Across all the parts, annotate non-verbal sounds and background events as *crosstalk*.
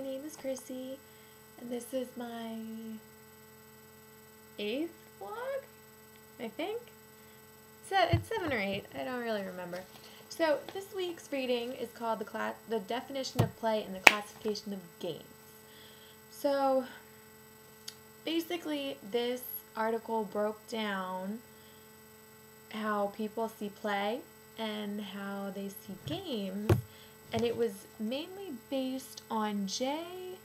my name is Chrissy, and this is my eighth vlog, I think. So it's seven or eight, I don't really remember. So this week's reading is called the class, the definition of play and the classification of games. So basically, this article broke down how people see play and how they see games and it was mainly based on Jay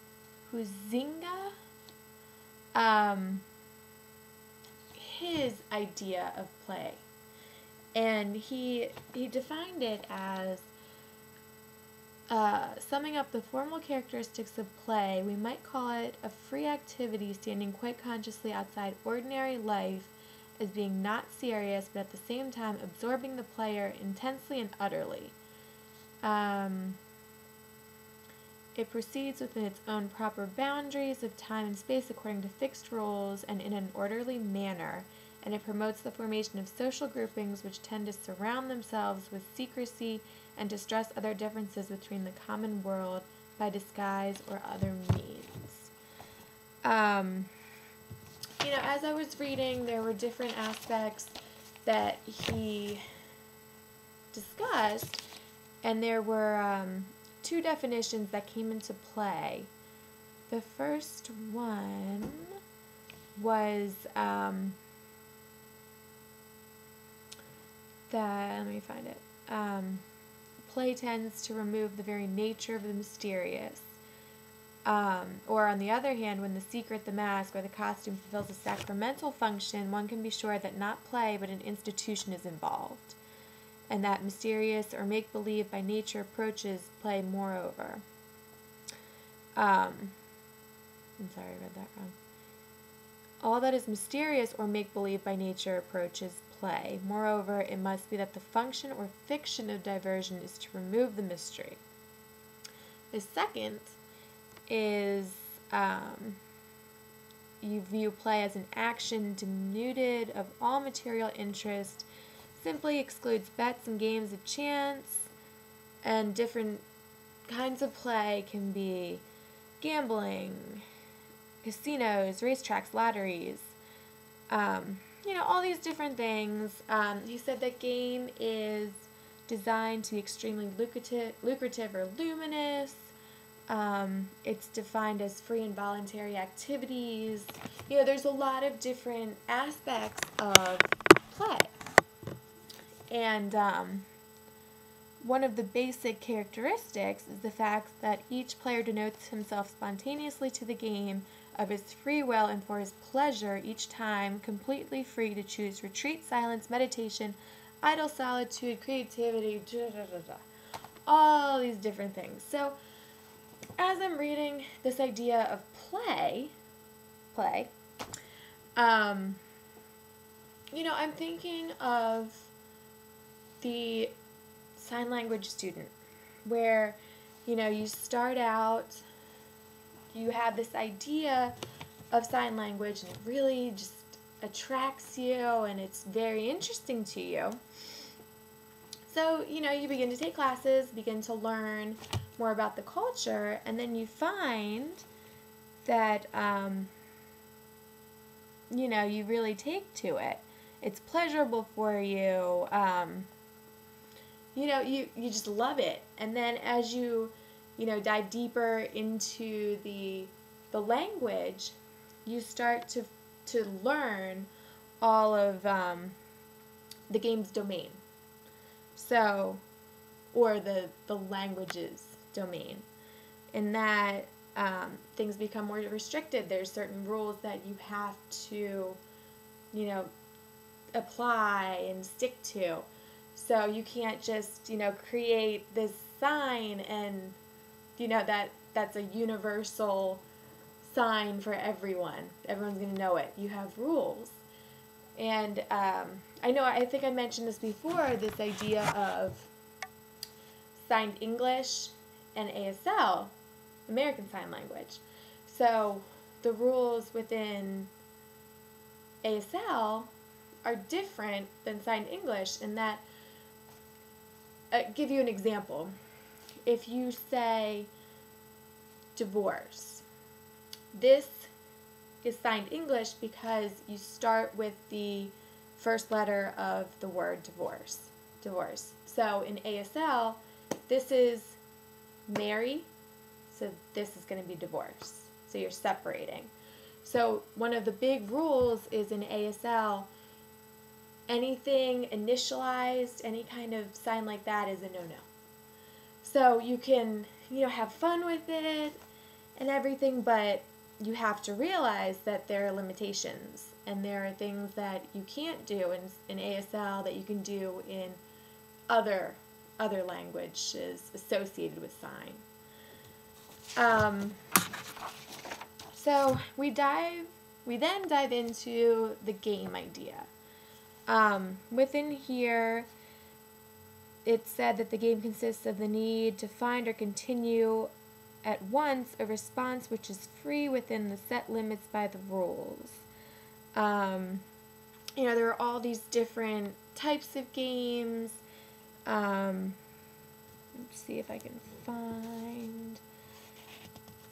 Huizinga, um, his idea of play, and he he defined it as uh, summing up the formal characteristics of play. We might call it a free activity standing quite consciously outside ordinary life. As being not serious, but at the same time absorbing the player intensely and utterly. Um, it proceeds within its own proper boundaries of time and space according to fixed rules and in an orderly manner, and it promotes the formation of social groupings which tend to surround themselves with secrecy and to stress other differences between the common world by disguise or other means. Um, you know, as I was reading, there were different aspects that he discussed and there were um, two definitions that came into play. The first one was um, that, let me find it. Um, play tends to remove the very nature of the mysterious. Um, or on the other hand, when the secret, the mask, or the costume fulfills a sacramental function, one can be sure that not play but an institution is involved and that mysterious or make believe by nature approaches play moreover. Um, I'm sorry, I read that wrong. All that is mysterious or make believe by nature approaches play. Moreover, it must be that the function or fiction of diversion is to remove the mystery. The second is um, you view play as an action denuded of all material interest simply excludes bets and games of chance, and different kinds of play can be gambling, casinos, racetracks, lotteries, um, you know, all these different things. Um, he said that game is designed to be extremely lucrative, lucrative or luminous. Um, it's defined as free and voluntary activities. You know, there's a lot of different aspects of play. And um, one of the basic characteristics is the fact that each player denotes himself spontaneously to the game of his free will and for his pleasure each time, completely free to choose retreat, silence, meditation, idle solitude, creativity, all these different things. So, as I'm reading this idea of play, play, um, you know, I'm thinking of the sign language student where you know you start out you have this idea of sign language and it really just attracts you and it's very interesting to you. So you know you begin to take classes begin to learn more about the culture and then you find that um, you know you really take to it. It's pleasurable for you um, you know, you, you just love it. And then as you, you know, dive deeper into the, the language, you start to, to learn all of um, the game's domain. So, or the, the language's domain. In that um, things become more restricted. There's certain rules that you have to, you know, apply and stick to. So you can't just, you know, create this sign and, you know, that that's a universal sign for everyone. Everyone's going to know it. You have rules. And um, I know, I think I mentioned this before this idea of signed English and ASL, American Sign Language. So the rules within ASL are different than signed English in that uh, give you an example. If you say, divorce. This is signed English because you start with the first letter of the word divorce. Divorce. So in ASL, this is marry, so this is going to be divorce. So you're separating. So one of the big rules is in ASL, anything initialized, any kind of sign like that is a no-no. So you can, you know, have fun with it and everything, but you have to realize that there are limitations and there are things that you can't do in, in ASL that you can do in other other languages associated with sign. Um, so we dive, we then dive into the game idea. Um, within here, it said that the game consists of the need to find or continue at once a response which is free within the set limits by the rules. Um, you know, there are all these different types of games. Um, let's see if I can find.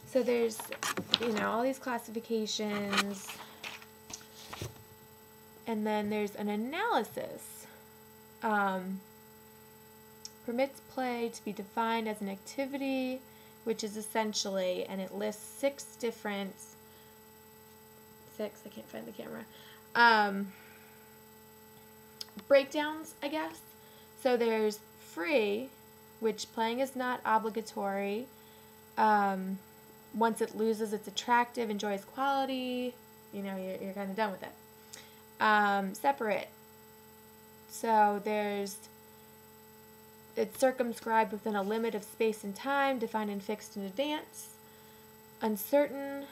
So there's, you know, all these classifications. And then there's an analysis. Um, permits play to be defined as an activity which is essentially, and it lists six different, six, I can't find the camera, um, breakdowns, I guess. So there's free, which playing is not obligatory. Um, once it loses its attractive, enjoys quality, you know, you're, you're kind of done with it. Um, separate. So there's it's circumscribed within a limit of space and time defined and fixed in advance. Uncertain,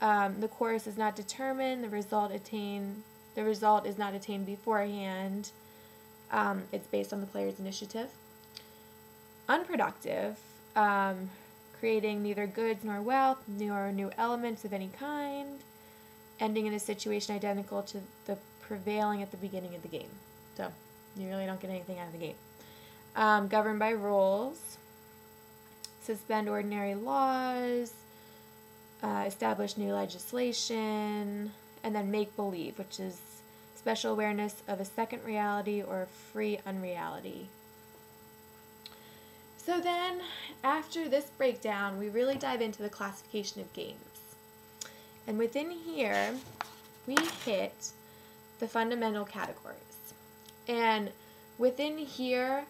um, the course is not determined, the result attained the result is not attained beforehand. Um, it's based on the player's initiative. Unproductive, um, creating neither goods nor wealth, nor new elements of any kind, ending in a situation identical to the prevailing at the beginning of the game. So you really don't get anything out of the game um, governed by rules, suspend ordinary laws, uh, establish new legislation, and then make believe, which is special awareness of a second reality or free unreality. So then, after this breakdown, we really dive into the classification of games. And within here, we hit the fundamental categories. And within here,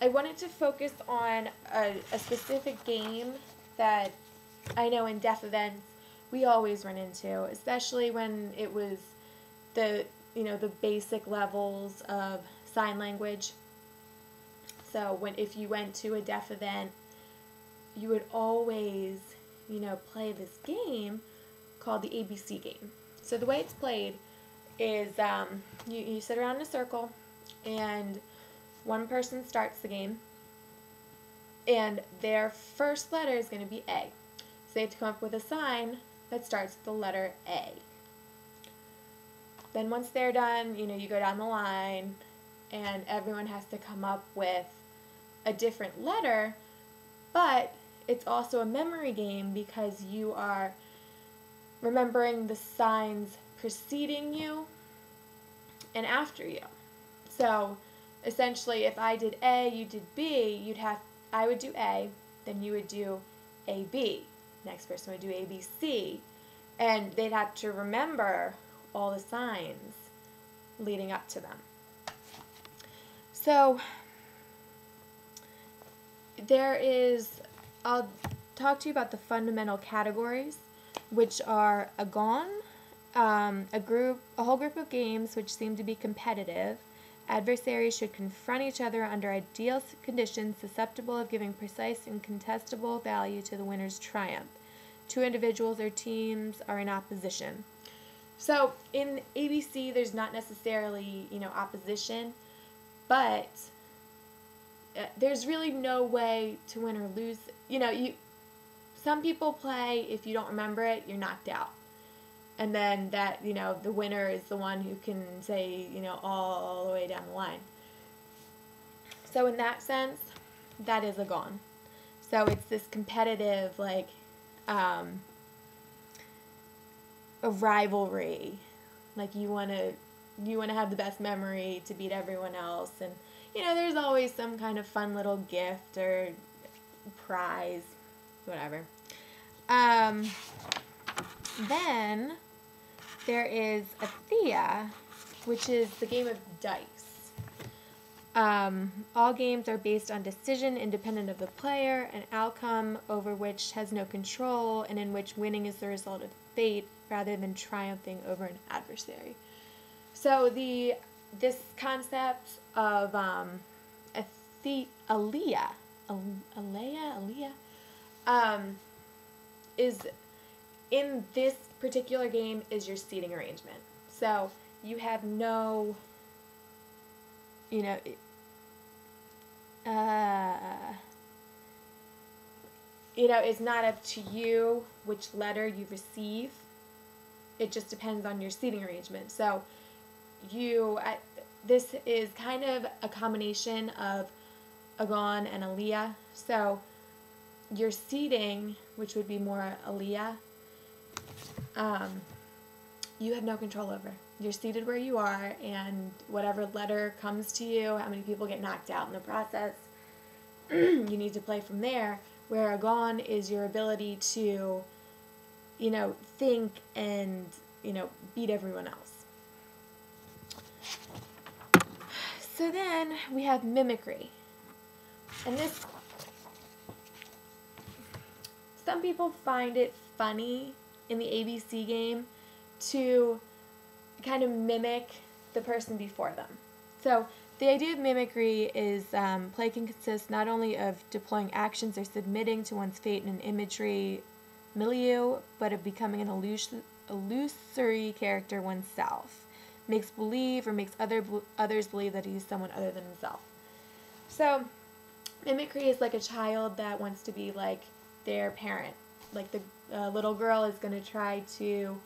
I wanted to focus on a, a specific game that I know in deaf events we always run into, especially when it was the you know the basic levels of sign language. So when if you went to a deaf event, you would always you know play this game called the ABC game. So the way it's played is um, you, you sit around in a circle and one person starts the game, and their first letter is going to be A. So they have to come up with a sign that starts with the letter A. Then once they're done, you know, you go down the line, and everyone has to come up with a different letter, but it's also a memory game because you are remembering the signs preceding you and after you. So essentially if I did A, you did B, you'd have I would do A, then you would do AB. Next person would do ABC. And they'd have to remember all the signs leading up to them. So there is I'll talk to you about the fundamental categories, which are Agon, um, a group, a whole group of games which seem to be competitive, Adversaries should confront each other under ideal conditions susceptible of giving precise and contestable value to the winner's triumph. Two individuals or teams are in opposition. So in ABC, there's not necessarily, you know, opposition, but uh, there's really no way to win or lose. You know, you some people play if you don't remember it, you're knocked out. And then that you know the winner is the one who can say you know all, all the way down the line. So in that sense that is Agon. So it's this competitive like um, a rivalry. Like you want to you want to have the best memory to beat everyone else. And you know there's always some kind of fun little gift or prize whatever um, then there is Athea, which is the game of dice. Um, all games are based on decision independent of the player, an outcome over which has no control, and in which winning is the result of fate rather than triumphing over an adversary. So the this concept of um, Athe- Aliyah, Aliyah, Aliyah, um, is in this particular game is your seating arrangement. So you have no, you know, uh, you know, it's not up to you which letter you receive. It just depends on your seating arrangement. So you, I, this is kind of a combination of Agon and Aliyah. So your seating, which would be more Aliyah, um, you have no control over. You're seated where you are, and whatever letter comes to you, how many people get knocked out in the process, *clears throat* you need to play from there. Where Agon is your ability to, you know, think and, you know, beat everyone else. So then we have mimicry. And this some people find it funny in the ABC game to kind of mimic the person before them. So the idea of mimicry is um, play can consist not only of deploying actions or submitting to one's fate in an imagery milieu, but of becoming an illus- illusory character oneself. Makes believe or makes other others believe that he's someone other than himself. So mimicry is like a child that wants to be like their parent. Like the uh, little girl is going to try to,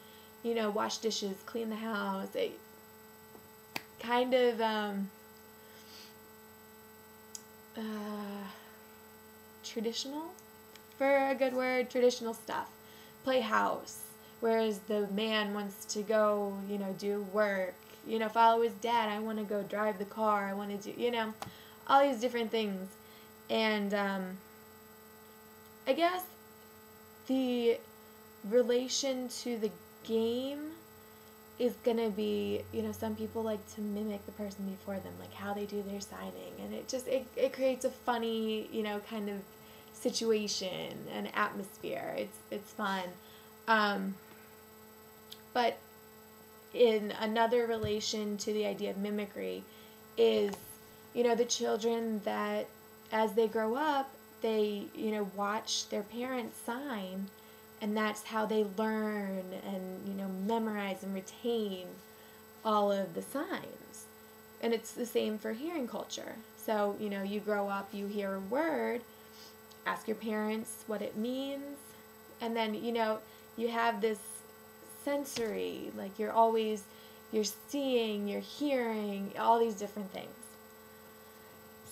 you know, wash dishes, clean the house. It, kind of um, uh, traditional, for a good word, traditional stuff. Play house. Whereas the man wants to go, you know, do work, you know, follow his dad. I want to go drive the car. I want to do, you know, all these different things. And um, I guess the relation to the game is gonna be you know some people like to mimic the person before them like how they do their signing. And it just it, it creates a funny you know kind of situation and atmosphere. It's it's fun. Um, but in another relation to the idea of mimicry is you know the children that as they grow up they, you know, watch their parents sign and that's how they learn and, you know, memorize and retain all of the signs. And it's the same for hearing culture. So, you know, you grow up, you hear a word, ask your parents what it means, and then, you know, you have this sensory, like you're always you're seeing, you're hearing, all these different things.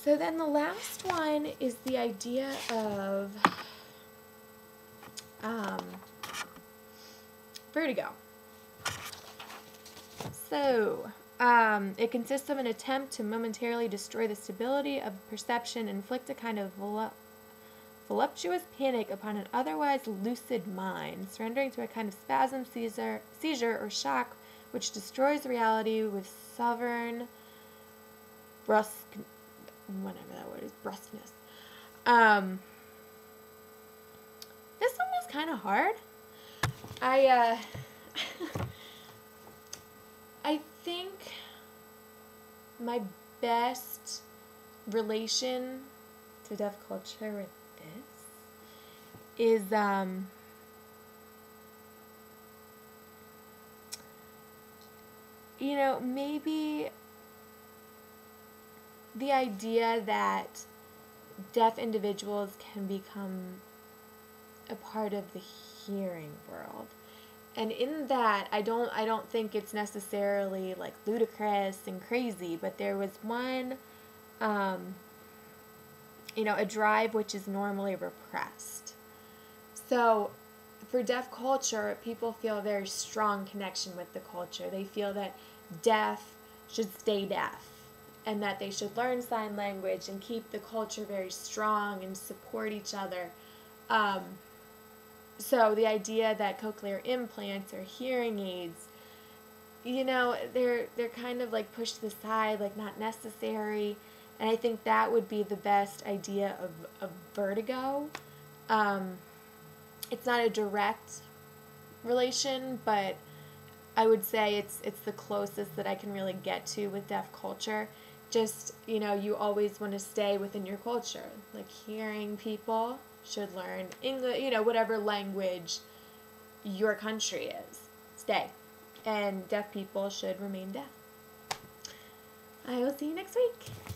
So then the last one is the idea of um, vertigo. So um, it consists of an attempt to momentarily destroy the stability of perception, inflict a kind of voluptuous panic upon an otherwise lucid mind, surrendering to a kind of spasm, seizure, seizure or shock which destroys reality with sovereign brusque whatever that word is, brusqueness. Um, this one was kind of hard. I, uh, *laughs* I think my best relation to deaf culture with this is, um, you know, maybe the idea that deaf individuals can become a part of the hearing world. And in that, I don't I don't think it's necessarily like ludicrous and crazy, but there was one um, you know, a drive which is normally repressed. So, for deaf culture, people feel a very strong connection with the culture. They feel that deaf should stay deaf and that they should learn sign language and keep the culture very strong and support each other. Um, so the idea that cochlear implants or hearing aids, you know, they're they're kind of like pushed to the side, like not necessary. And I think that would be the best idea of, of vertigo. Um, it's not a direct relation, but I would say it's it's the closest that I can really get to with deaf culture. Just, you know, you always want to stay within your culture. Like hearing people should learn English, you know, whatever language your country is. Stay. And deaf people should remain deaf. I will see you next week.